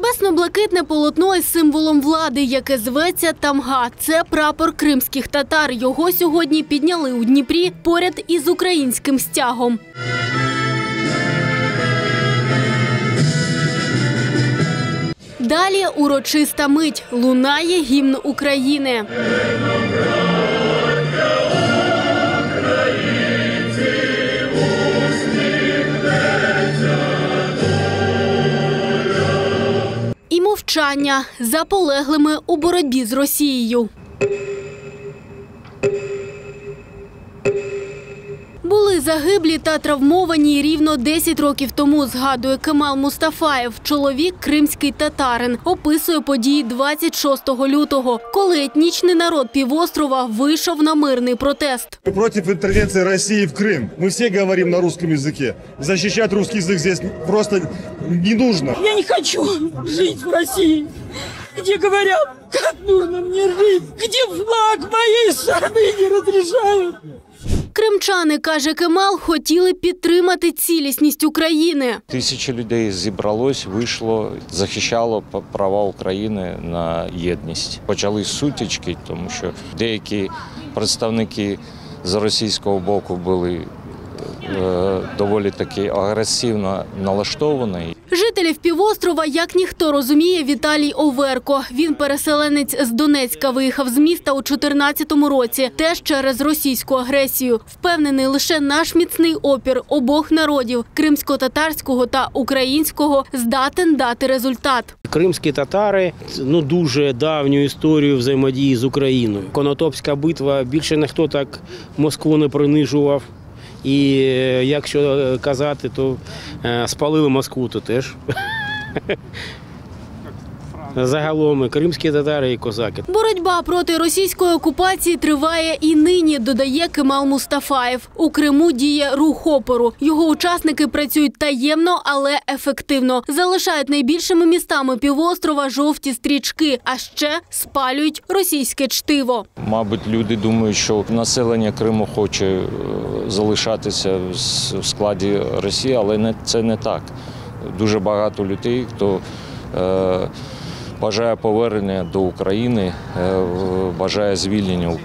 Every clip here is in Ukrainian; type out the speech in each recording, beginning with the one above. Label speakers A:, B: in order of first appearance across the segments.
A: Небесно-блакитне полотно із символом влади, яке зветься Тамга. Це прапор кримських татар. Його сьогодні підняли у Дніпрі поряд із українським стягом. Далі урочиста мить лунає гімн України. І мовчання за у боротьбі з Росією. Були загиблі та травмовані рівно 10 років тому, згадує Кемал Мустафаєв, чоловік кримський татарин. Описує події 26 лютого, коли етнічний народ півострова вийшов на мирний протест.
B: Мы против интервенции России в Крым. Мы все говорим на русском языке. Защищать русский язык здесь просто не нужно.
C: Я не хочу жить в России, где говорят, как нужно мне жить, где флаг моей страны не разрешают.
A: Кримчани, каже Кемал, хотіли підтримати цілісність України.
D: Тисячі людей зібралось, вийшло, захищало права України на єдність. Почали сутички, тому що деякі представники з російського боку були доволі таки агресивно налаштовані.
A: Жителів півострова, як ніхто розуміє, Віталій Оверко. Він переселенець з Донецька, виїхав з міста у 2014 році, теж через російську агресію. Впевнений, лише наш міцний опір обох народів кримсько-татарського та українського здатен дати результат.
E: Кримські татари ну дуже давню історію взаємодії з Україною. Конотопська битва більше ніхто так Москву не принижував. І е, якщо казати, то е, спалили Москву, то теж. Загалом кримські татари і козаки.
A: Боротьба проти російської окупації триває і нині, додає Кемал Мустафаєв. У Криму діє рух опору. Його учасники працюють таємно, але ефективно. Залишають найбільшими містами півострова жовті стрічки, а ще спалюють російське чтиво.
D: Мабуть, люди думають, що населення Криму хоче е, залишатися в складі Росії, але не, це не так. Дуже багато людей, хто е, бажає повернення до України, е, бажає звільнення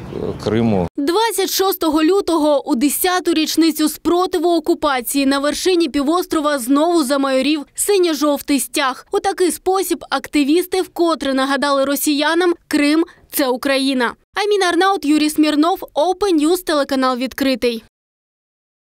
D: Криму.
A: 26 лютого у 10-ту річницю спротиву окупації на вершині півострова знову замайорів синьо-жовтий стяг. У такий спосіб активісти вкотре нагадали росіянам Крим це Україна. Аймін Арнаут, Юрій Смірнов, Open News, телеканал відкритий.